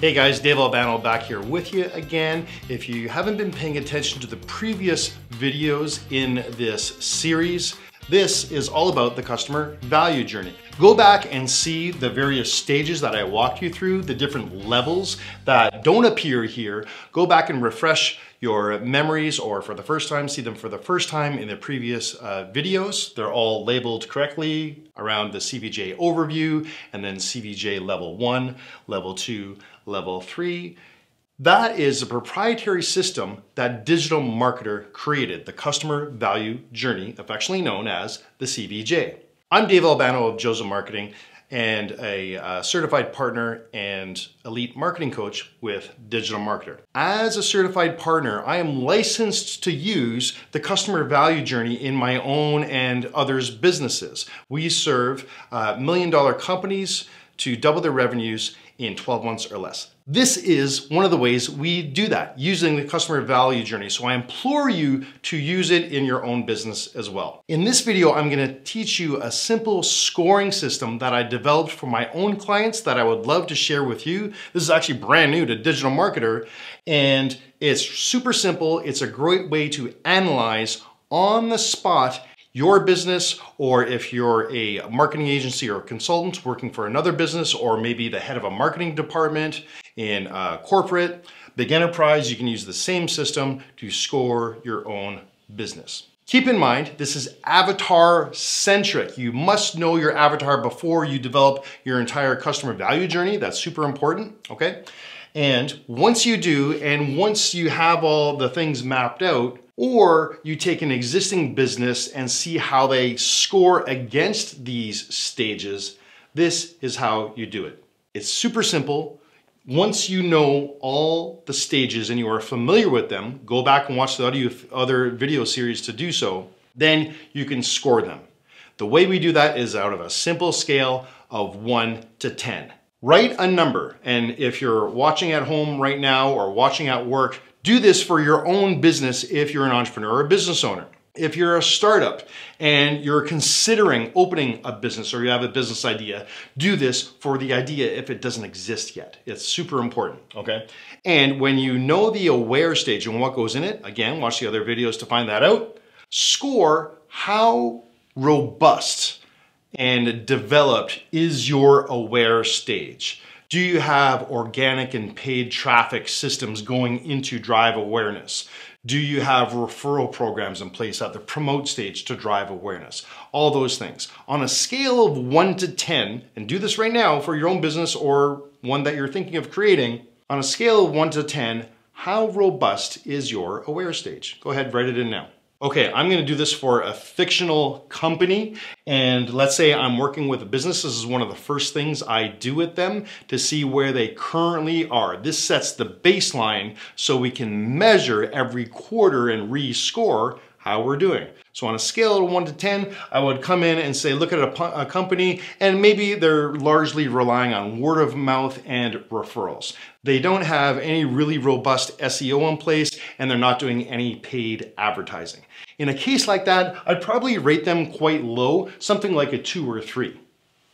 Hey guys, Dave Albano back here with you again. If you haven't been paying attention to the previous videos in this series, this is all about the customer value journey. Go back and see the various stages that I walked you through, the different levels that don't appear here. Go back and refresh your memories or for the first time, see them for the first time in the previous uh, videos. They're all labeled correctly around the CVJ overview and then CVJ level one, level two, level three. That is a proprietary system that Digital Marketer created, the Customer Value Journey, affectionately known as the CVJ. I'm Dave Albano of Joseph Marketing and a uh, certified partner and elite marketing coach with Digital Marketer. As a certified partner, I am licensed to use the customer value journey in my own and others' businesses. We serve uh, million dollar companies to double their revenues in 12 months or less. This is one of the ways we do that, using the customer value journey. So I implore you to use it in your own business as well. In this video, I'm gonna teach you a simple scoring system that I developed for my own clients that I would love to share with you. This is actually brand new to Digital Marketer, and it's super simple. It's a great way to analyze on the spot your business or if you're a marketing agency or consultant working for another business or maybe the head of a marketing department in a corporate, big enterprise, you can use the same system to score your own business. Keep in mind, this is avatar centric. You must know your avatar before you develop your entire customer value journey. That's super important, okay? And once you do, and once you have all the things mapped out, or you take an existing business and see how they score against these stages. This is how you do it. It's super simple. Once you know all the stages and you are familiar with them, go back and watch the other video series to do so, then you can score them. The way we do that is out of a simple scale of one to 10. Write a number, and if you're watching at home right now or watching at work, do this for your own business if you're an entrepreneur or a business owner. If you're a startup and you're considering opening a business or you have a business idea, do this for the idea if it doesn't exist yet. It's super important, okay? And when you know the aware stage and what goes in it, again, watch the other videos to find that out, score how robust and developed is your aware stage. Do you have organic and paid traffic systems going into drive awareness? Do you have referral programs in place at the promote stage to drive awareness? All those things. On a scale of one to 10, and do this right now for your own business or one that you're thinking of creating, on a scale of one to 10, how robust is your aware stage? Go ahead, write it in now okay, I'm gonna do this for a fictional company, and let's say I'm working with a business, this is one of the first things I do with them to see where they currently are. This sets the baseline so we can measure every quarter and rescore how we're doing. So on a scale of one to 10, I would come in and say, look at a, a, company and maybe they're largely relying on word of mouth and referrals. They don't have any really robust SEO in place and they're not doing any paid advertising. In a case like that, I'd probably rate them quite low, something like a two or three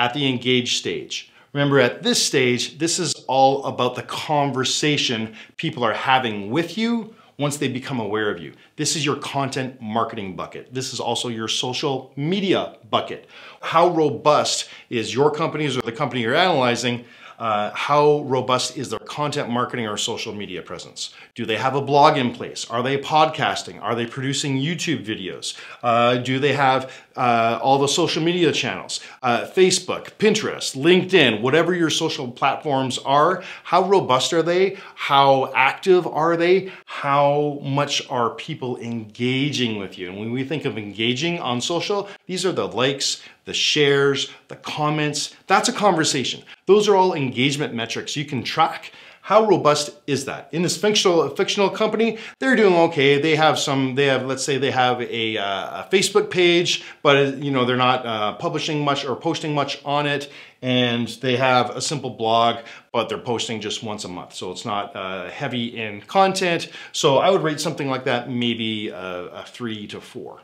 at the engage stage. Remember at this stage, this is all about the conversation people are having with you once they become aware of you. This is your content marketing bucket. This is also your social media bucket. How robust is your company's or the company you're analyzing uh, how robust is their content marketing or social media presence? Do they have a blog in place? Are they podcasting? Are they producing YouTube videos? Uh, do they have uh, all the social media channels? Uh, Facebook, Pinterest, LinkedIn, whatever your social platforms are, how robust are they? How active are they? How much are people engaging with you? And when we think of engaging on social, these are the likes, the shares, the comments. That's a conversation. Those are all engagement metrics you can track. How robust is that? In this fictional, fictional company, they're doing okay. They have some, they have, let's say they have a, uh, a Facebook page, but you know, they're not uh, publishing much or posting much on it. And they have a simple blog, but they're posting just once a month. So it's not uh, heavy in content. So I would rate something like that maybe a, a three to four.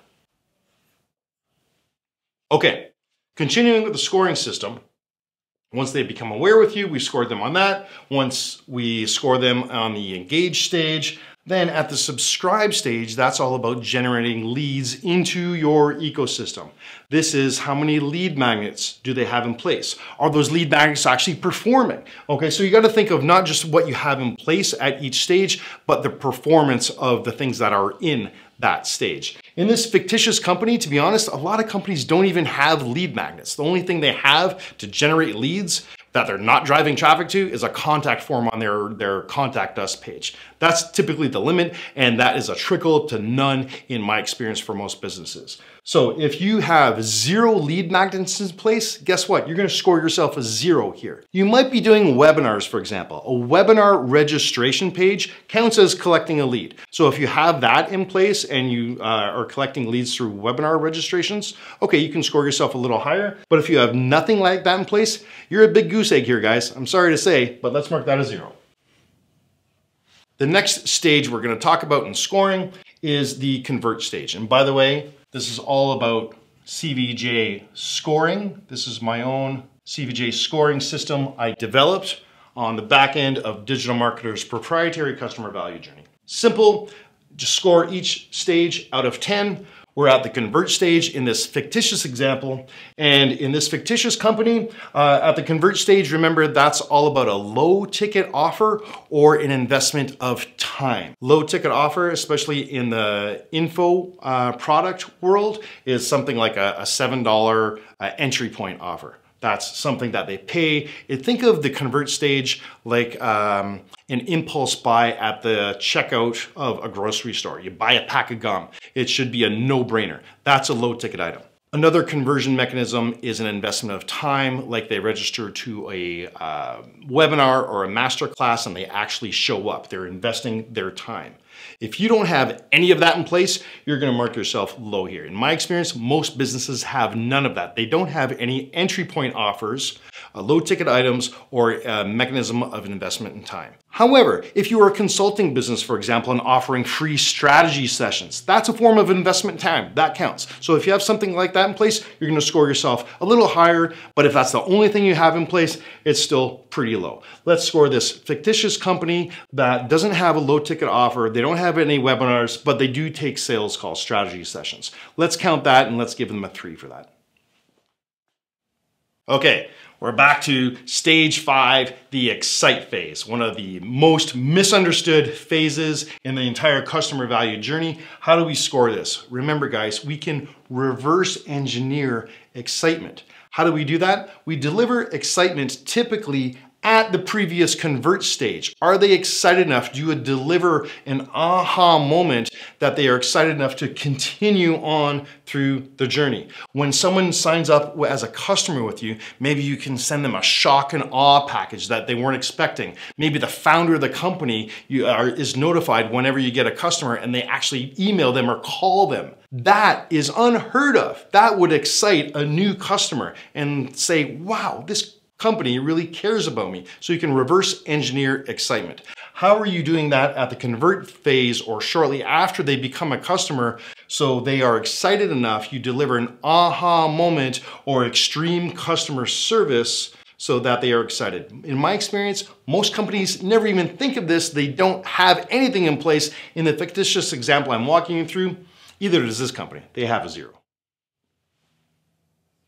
Okay, continuing with the scoring system, Once they become aware with you, we scored them on that. Once we score them on the engage stage, then at the subscribe stage, that's all about generating leads into your ecosystem. This is how many lead magnets do they have in place? Are those lead magnets actually performing? Okay, so you gotta think of not just what you have in place at each stage, but the performance of the things that are in that stage. In this fictitious company, to be honest, a lot of companies don't even have lead magnets. The only thing they have to generate leads that they're not driving traffic to is a contact form on their, their contact us page. That's typically the limit, and that is a trickle to none in my experience for most businesses. So if you have zero lead magnets in place, guess what? You're gonna score yourself a zero here. You might be doing webinars, for example. A webinar registration page counts as collecting a lead. So if you have that in place and you uh, are collecting leads through webinar registrations, okay, you can score yourself a little higher. But if you have nothing like that in place, you're a big goose egg here, guys. I'm sorry to say, but let's mark that a zero. The next stage we're gonna talk about in scoring is the convert stage. And by the way, this is all about CVJ scoring. This is my own CVJ scoring system I developed on the back end of Digital Marketer's proprietary customer value journey. Simple, just score each stage out of 10 we're at the convert stage in this fictitious example. And in this fictitious company, uh, at the convert stage, remember that's all about a low ticket offer or an investment of time. Low ticket offer, especially in the info uh, product world, is something like a, a $7 uh, entry point offer. That's something that they pay. And think of the convert stage like um, an impulse buy at the checkout of a grocery store. You buy a pack of gum. It should be a no-brainer. That's a low ticket item. Another conversion mechanism is an investment of time, like they register to a uh, webinar or a masterclass and they actually show up. They're investing their time. If you don't have any of that in place, you're gonna mark yourself low here. In my experience, most businesses have none of that. They don't have any entry point offers uh, low ticket items, or a mechanism of investment in time. However, if you are a consulting business, for example, and offering free strategy sessions, that's a form of investment time. That counts. So if you have something like that in place, you're gonna score yourself a little higher, but if that's the only thing you have in place, it's still pretty low. Let's score this fictitious company that doesn't have a low ticket offer, they don't have any webinars, but they do take sales calls, strategy sessions. Let's count that and let's give them a three for that. Okay, we're back to stage five, the excite phase, one of the most misunderstood phases in the entire customer value journey. How do we score this? Remember guys, we can reverse engineer excitement. How do we do that? We deliver excitement typically at the previous convert stage? Are they excited enough? Do you deliver an aha moment that they are excited enough to continue on through the journey? When someone signs up as a customer with you, maybe you can send them a shock and awe package that they weren't expecting. Maybe the founder of the company are, is notified whenever you get a customer and they actually email them or call them. That is unheard of. That would excite a new customer and say, wow, this company really cares about me. So you can reverse engineer excitement. How are you doing that at the convert phase or shortly after they become a customer so they are excited enough, you deliver an aha moment or extreme customer service so that they are excited. In my experience, most companies never even think of this. They don't have anything in place. In the fictitious example I'm walking you through, either does this company. They have a zero.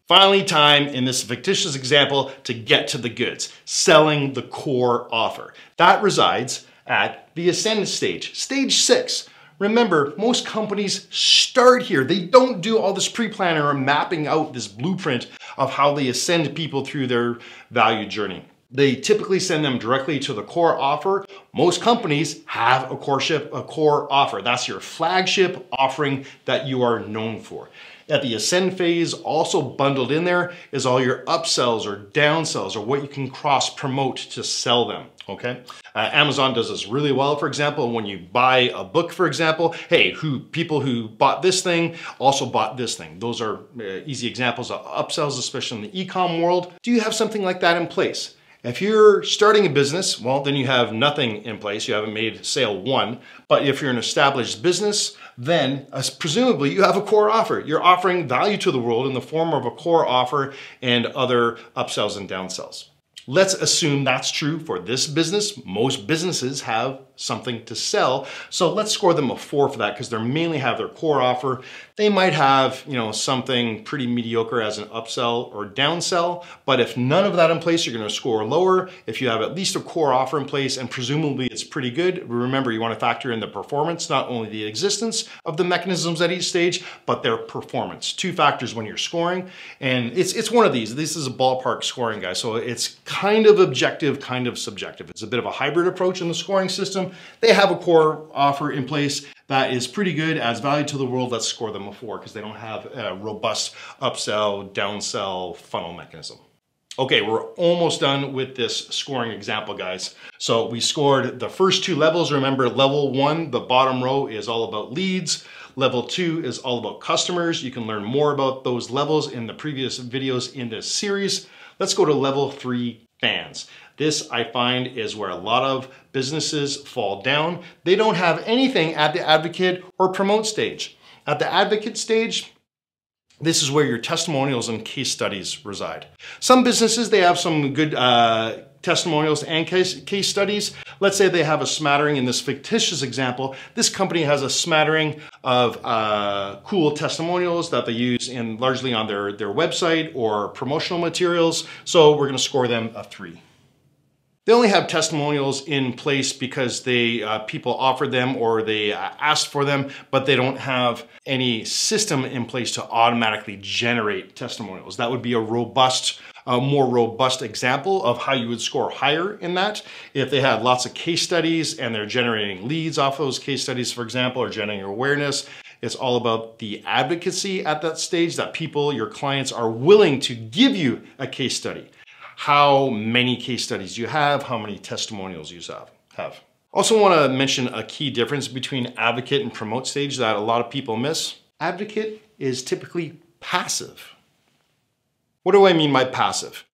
Finally, time in this fictitious example to get to the goods, selling the core offer. That resides at the ascend stage, stage six. Remember, most companies start here. They don't do all this pre-planning or mapping out this blueprint of how they ascend people through their value journey. They typically send them directly to the core offer. Most companies have a core, ship, a core offer. That's your flagship offering that you are known for. At the ascend phase, also bundled in there is all your upsells or downsells or what you can cross promote to sell them, okay? Uh, Amazon does this really well, for example, when you buy a book, for example, hey, who people who bought this thing also bought this thing. Those are uh, easy examples of upsells, especially in the e-com world. Do you have something like that in place? If you're starting a business, well, then you have nothing in place. You haven't made sale one. But if you're an established business, then uh, presumably you have a core offer. You're offering value to the world in the form of a core offer and other upsells and downsells. Let's assume that's true for this business. Most businesses have something to sell. So let's score them a four for that because they mainly have their core offer. They might have, you know, something pretty mediocre as an upsell or downsell, but if none of that in place, you're gonna score lower. If you have at least a core offer in place and presumably it's pretty good, remember you wanna factor in the performance, not only the existence of the mechanisms at each stage, but their performance. Two factors when you're scoring. And it's, it's one of these. This is a ballpark scoring, guys. So it's kind of objective, kind of subjective. It's a bit of a hybrid approach in the scoring system. They have a core offer in place that is pretty good, adds value to the world. Let's score them a four because they don't have a robust upsell, downsell funnel mechanism. Okay, we're almost done with this scoring example, guys. So we scored the first two levels. Remember, level one, the bottom row is all about leads. Level two is all about customers. You can learn more about those levels in the previous videos in this series. Let's go to level three, fans. This I find is where a lot of businesses fall down. They don't have anything at the advocate or promote stage. At the advocate stage, this is where your testimonials and case studies reside. Some businesses, they have some good uh, testimonials and case, case studies. Let's say they have a smattering in this fictitious example. This company has a smattering of uh, cool testimonials that they use in largely on their, their website or promotional materials. So we're gonna score them a three. They only have testimonials in place because they uh, people offered them or they uh, asked for them, but they don't have any system in place to automatically generate testimonials. That would be a robust a more robust example of how you would score higher in that. If they had lots of case studies and they're generating leads off those case studies, for example, or generating awareness, it's all about the advocacy at that stage that people, your clients are willing to give you a case study how many case studies you have, how many testimonials you have have. Also want to mention a key difference between advocate and promote stage that a lot of people miss. Advocate is typically passive. What do I mean by passive?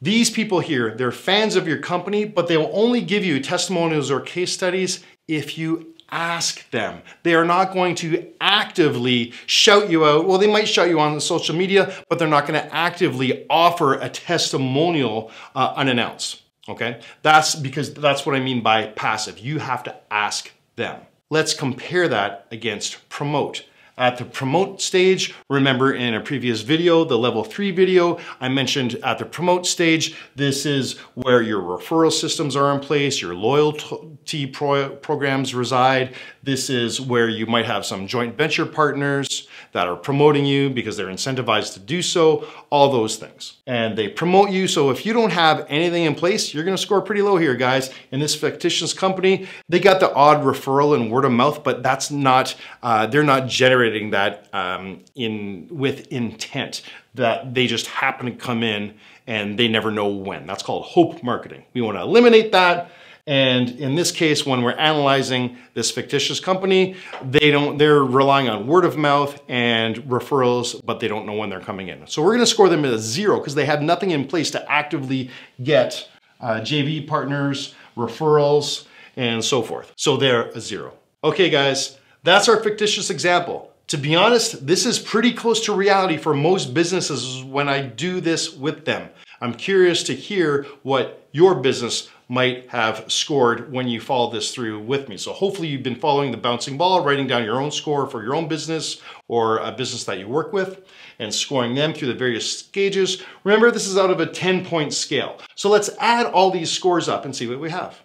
These people here, they're fans of your company, but they will only give you testimonials or case studies if you ask them. They are not going to actively shout you out. Well, they might shout you on social media, but they're not going to actively offer a testimonial uh, unannounced. Okay, that's because that's what I mean by passive. You have to ask them. Let's compare that against promote. At the promote stage, remember in a previous video, the level three video, I mentioned at the promote stage, this is where your referral systems are in place, your loyalty pro programs reside. This is where you might have some joint venture partners that are promoting you because they're incentivized to do so, all those things. And they promote you, so if you don't have anything in place, you're gonna score pretty low here, guys. In this fictitious company, they got the odd referral and word of mouth, but that's not, uh, they're not generating that um, in with intent that they just happen to come in and they never know when. That's called hope marketing. We want to eliminate that. And in this case, when we're analyzing this fictitious company, they don't, they're relying on word of mouth and referrals, but they don't know when they're coming in. So we're gonna score them at a zero because they have nothing in place to actively get uh, JV partners, referrals, and so forth. So they're a zero. Okay, guys, that's our fictitious example. To be honest, this is pretty close to reality for most businesses when I do this with them. I'm curious to hear what your business might have scored when you follow this through with me. So hopefully you've been following the bouncing ball, writing down your own score for your own business or a business that you work with and scoring them through the various stages. Remember, this is out of a 10 point scale. So let's add all these scores up and see what we have.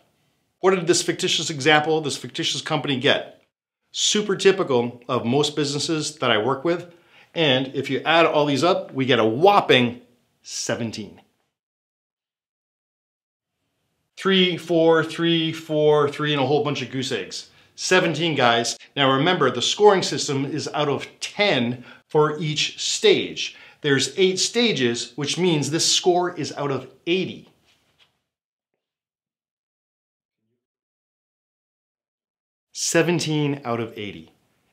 What did this fictitious example, this fictitious company get? Super typical of most businesses that I work with. And if you add all these up, we get a whopping 17. Three, four, three, four, three, and a whole bunch of goose eggs. 17 guys. Now remember, the scoring system is out of 10 for each stage. There's eight stages, which means this score is out of 80. 17 out of 80.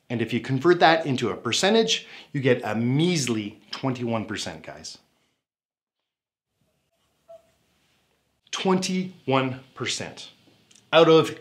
And if you convert that into a percentage, you get a measly 21%, guys. 21% out of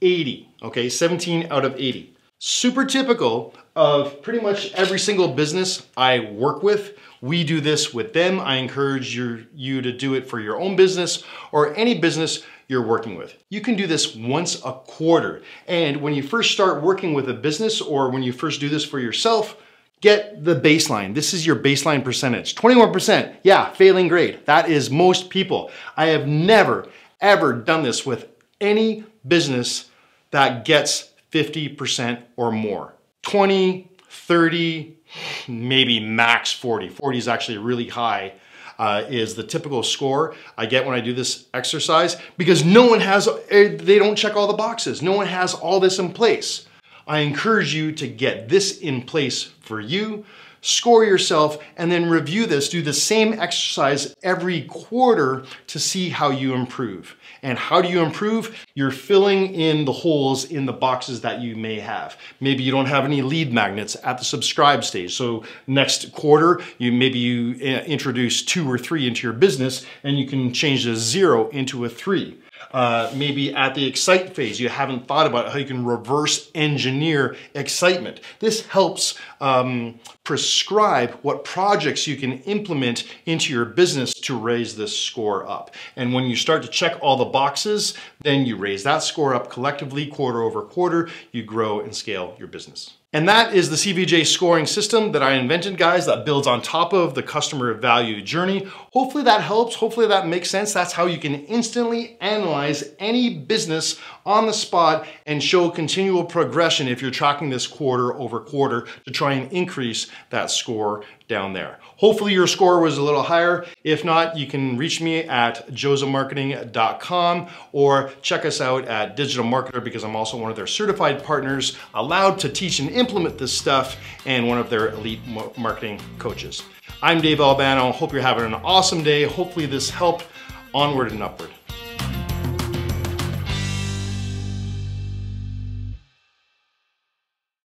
80, okay? 17 out of 80. Super typical of pretty much every single business I work with. We do this with them. I encourage your, you to do it for your own business or any business you're working with. You can do this once a quarter. And when you first start working with a business or when you first do this for yourself, get the baseline. This is your baseline percentage. 21%, yeah, failing grade. That is most people. I have never, ever done this with any business that gets 50% or more. 20, 30, maybe max 40. 40 is actually really high. Uh, is the typical score I get when I do this exercise because no one has, eh, they don't check all the boxes. No one has all this in place. I encourage you to get this in place for you score yourself, and then review this. Do the same exercise every quarter to see how you improve. And how do you improve? You're filling in the holes in the boxes that you may have. Maybe you don't have any lead magnets at the subscribe stage. So next quarter, you maybe you uh, introduce two or three into your business and you can change the zero into a three. Uh, maybe at the excite phase, you haven't thought about how you can reverse engineer excitement. This helps um, prescribe what projects you can implement into your business to raise this score up. And when you start to check all the boxes, then you raise that score up collectively quarter over quarter, you grow and scale your business. And that is the CVJ scoring system that I invented, guys, that builds on top of the customer value journey. Hopefully that helps. Hopefully that makes sense. That's how you can instantly analyze any business on the spot and show continual progression if you're tracking this quarter over quarter to try and increase that score down there. Hopefully your score was a little higher. If not, you can reach me at josemarketing.com or check us out at Digital Marketer because I'm also one of their certified partners allowed to teach and implement this stuff and one of their elite marketing coaches. I'm Dave Albano. Hope you're having an awesome day. Hopefully this helped onward and upward.